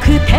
그 대...